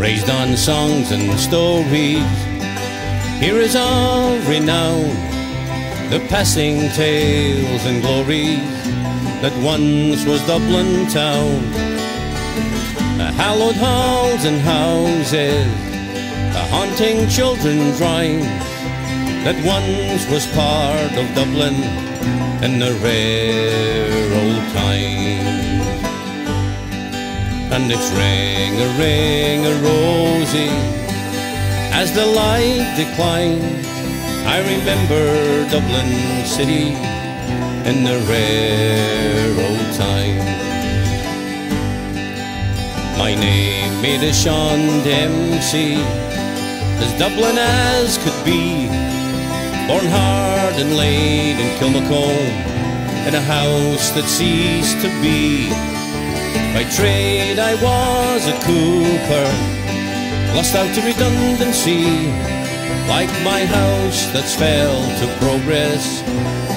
raised on songs and stories. Here is all renown, the passing tales and glories that once was Dublin town. The hallowed halls and houses, the haunting children's rhymes that once was part of Dublin in the rare old times. And it's ring a ring a rosy as the light declined, I remember Dublin city in the rare old time. My name made a Sean Dempsey, as Dublin as could be. Born hard and laid in Pimlico, in a house that ceased to be. By trade I was a cooper, lost out to redundancy. Like my house that's fell to progress,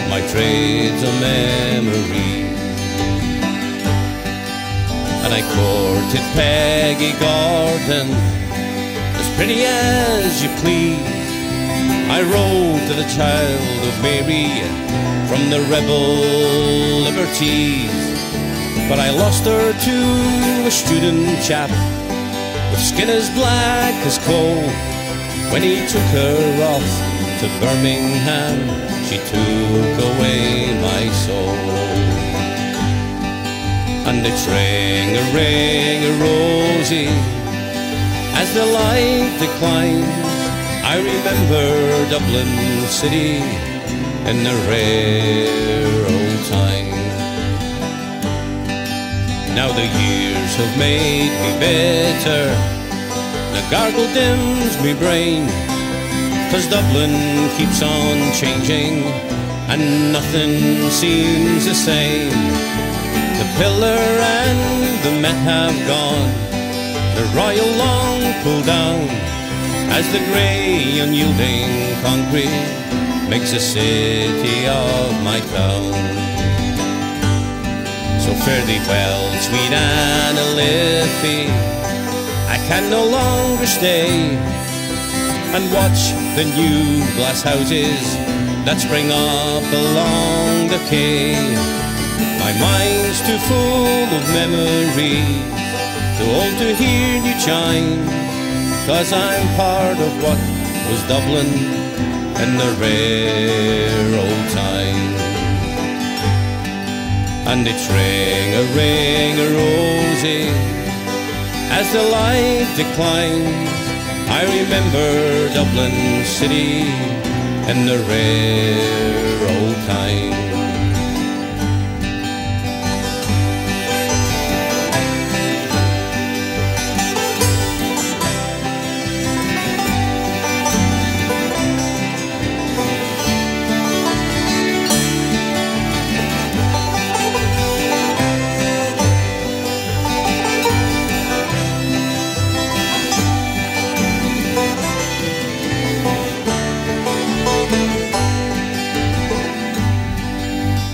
my trade's a memory. And I courted Peggy Gordon, as pretty as you please. I rode to the child of Mary from the rebel liberties. But I lost her to a student chap with skin as black as coal. When he took her off to Birmingham, she took away my soul. And it's ring a ring a rosy as the light declines. I remember Dublin city in the rare old time. Now the years have made me better, the gargle dims me brain, cause Dublin keeps on changing and nothing seems the same. The pillar and the Met have gone, the Royal Long pulled down as the grey unyielding concrete makes a city of my town. Fare thee well, sweet Anna Liffey, I can no longer stay and watch the new glass houses that spring up along the quay. My mind's too full of memories, too old to hear new chime. Cause I'm part of what was Dublin in the rare old time. And it's ring a ring a rosy as the light declines. I remember Dublin city and the rare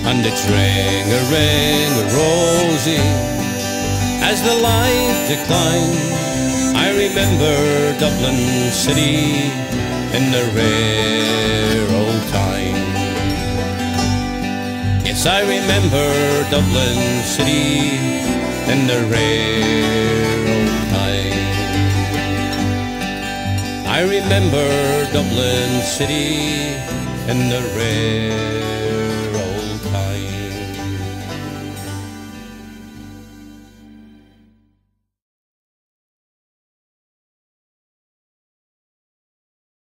and it's ring a ring a rosy as the light declines. I remember Dublin city in the rare old time. Yes, I remember Dublin city in the rare old time. I remember Dublin city in the rare